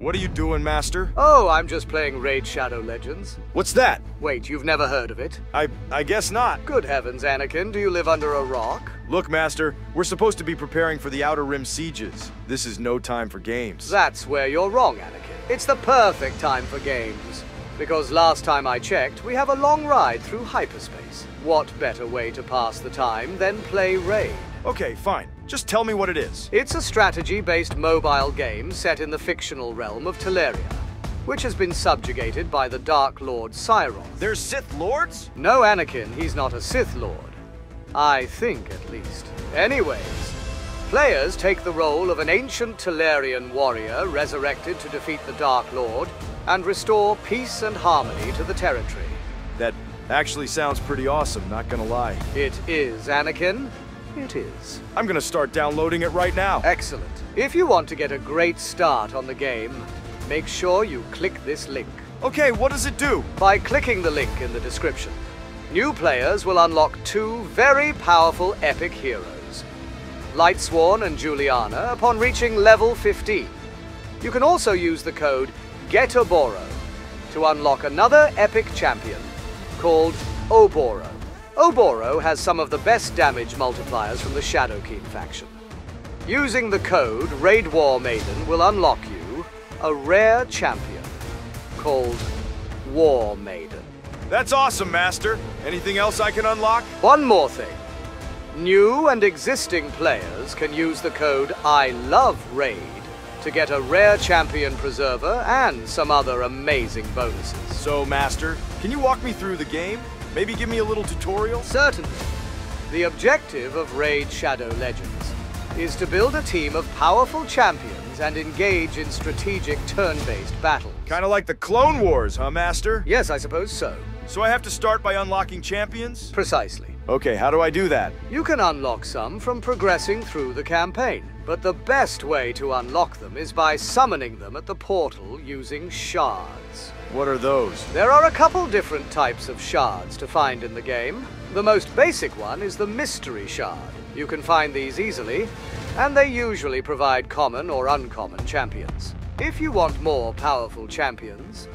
What are you doing, Master? Oh, I'm just playing Raid Shadow Legends. What's that? Wait, you've never heard of it? I I guess not. Good heavens, Anakin, do you live under a rock? Look, Master, we're supposed to be preparing for the Outer Rim sieges. This is no time for games. That's where you're wrong, Anakin. It's the perfect time for games. Because last time I checked, we have a long ride through hyperspace. What better way to pass the time than play Raid? Okay, fine. Just tell me what it is. It's a strategy-based mobile game set in the fictional realm of Teleria, which has been subjugated by the Dark Lord Cyron. There's Sith Lords? No, Anakin, he's not a Sith Lord. I think, at least. Anyways, players take the role of an ancient Telerian warrior resurrected to defeat the Dark Lord and restore peace and harmony to the territory. That actually sounds pretty awesome, not gonna lie. It is, Anakin. It is. I'm gonna start downloading it right now. Excellent. If you want to get a great start on the game, make sure you click this link. Okay, what does it do? By clicking the link in the description, new players will unlock two very powerful epic heroes, Lightsworn and Juliana, upon reaching level 15. You can also use the code GETOBORO to unlock another epic champion called Oboro. Oboro has some of the best damage multipliers from the Shadowkin faction. Using the code Raid War Maiden will unlock you a rare champion called War Maiden. That's awesome, Master. Anything else I can unlock? One more thing. New and existing players can use the code I love Raid to get a rare champion preserver and some other amazing bonuses. So, Master, can you walk me through the game? Maybe give me a little tutorial? Certainly. The objective of Raid Shadow Legends is to build a team of powerful champions and engage in strategic turn-based battles. Kinda like the Clone Wars, huh, Master? Yes, I suppose so. So I have to start by unlocking champions? Precisely. Okay, how do I do that? You can unlock some from progressing through the campaign, but the best way to unlock them is by summoning them at the portal using shards. What are those? There are a couple different types of shards to find in the game. The most basic one is the Mystery Shard. You can find these easily, and they usually provide common or uncommon champions. If you want more powerful champions,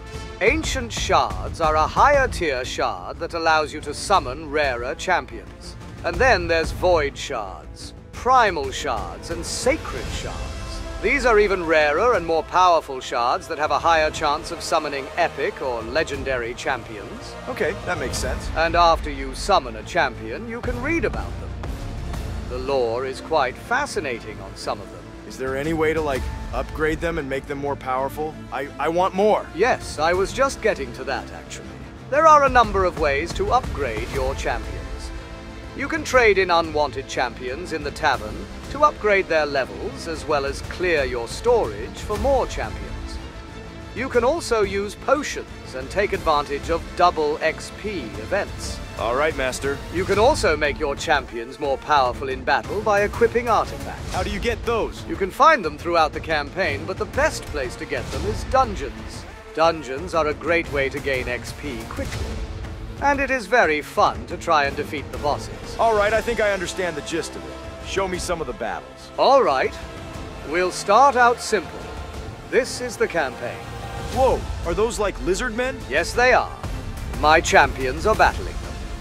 Ancient Shards are a higher tier shard that allows you to summon rarer champions. And then there's Void Shards, Primal Shards, and Sacred Shards. These are even rarer and more powerful shards that have a higher chance of summoning epic or legendary champions. Okay, that makes sense. And after you summon a champion, you can read about them. The lore is quite fascinating on some of them. Is there any way to, like, upgrade them and make them more powerful? I, I want more. Yes, I was just getting to that actually. There are a number of ways to upgrade your champions. You can trade in unwanted champions in the tavern to upgrade their levels as well as clear your storage for more champions. You can also use potions and take advantage of double XP events. All right, Master. You can also make your champions more powerful in battle by equipping artifacts. How do you get those? You can find them throughout the campaign, but the best place to get them is dungeons. Dungeons are a great way to gain XP quickly. And it is very fun to try and defeat the bosses. All right, I think I understand the gist of it. Show me some of the battles. All right. We'll start out simple. This is the campaign. Whoa, are those like lizard men? Yes, they are. My champions are battling.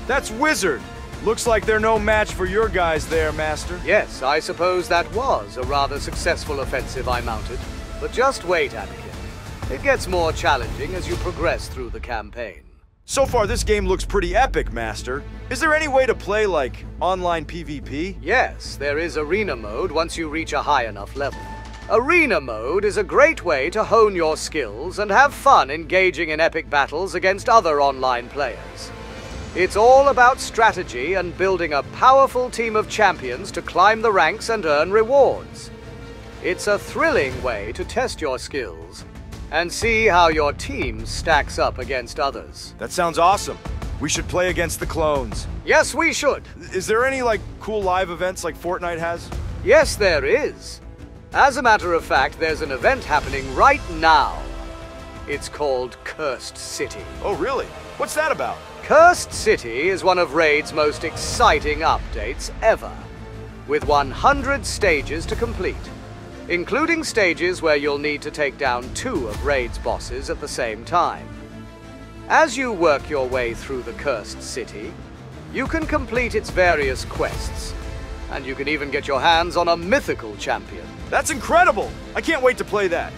That's Wizard! Looks like they're no match for your guys there, Master. Yes, I suppose that was a rather successful offensive I mounted. But just wait, Anakin. It gets more challenging as you progress through the campaign. So far, this game looks pretty epic, Master. Is there any way to play, like, online PvP? Yes, there is arena mode once you reach a high enough level. Arena mode is a great way to hone your skills and have fun engaging in epic battles against other online players. It's all about strategy and building a powerful team of champions to climb the ranks and earn rewards. It's a thrilling way to test your skills and see how your team stacks up against others. That sounds awesome. We should play against the clones. Yes, we should. Is there any, like, cool live events like Fortnite has? Yes, there is. As a matter of fact, there's an event happening right now. It's called Cursed City. Oh, really? What's that about? Cursed City is one of Raid's most exciting updates ever, with 100 stages to complete. including stages where you'll need to take down two of Raid's bosses at the same time. As you work your way through the Cursed City, you can complete its various quests, and you can even get your hands on a mythical champion. That's incredible! I can't wait to play that.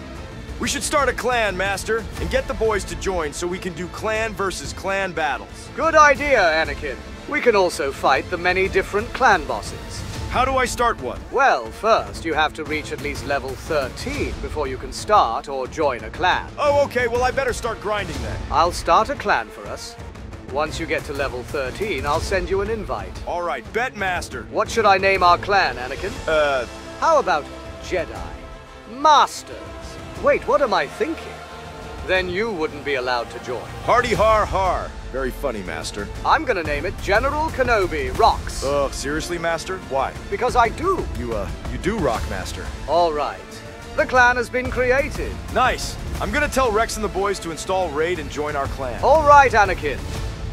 We should start a clan, Master, and get the boys to join so we can do clan versus clan battles. Good idea, Anakin. We can also fight the many different clan bosses. How do I start one? Well, first you have to reach at least level 13 before you can start or join a clan. Oh, okay, well, I better start grinding then. I'll start a clan for us. Once you get to level 13, I'll send you an invite. All right, bet Master. What should I name our clan, Anakin? Uh, How about Jedi? Masters. Wait, what am I thinking? Then you wouldn't be allowed to join. Hardy Har Har. Very funny, Master. I'm gonna name it General Kenobi Rocks. Ugh, seriously, Master? Why? because I do. You, uh, you do rock, Master. All right. The clan has been created. Nice. I'm gonna tell Rex and the boys to install Raid and join our clan. All right, Anakin.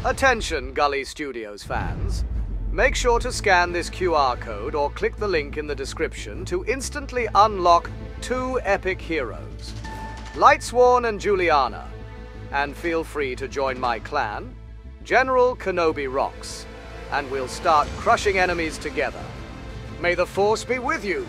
Attention, Gully Studios fans. Make sure to scan this QR code or click the link in the description to instantly unlock two epic heroes Lightsworn and Juliana. And feel free to join my clan, General Kenobi Rocks, and we'll start crushing enemies together. May the Force be with you.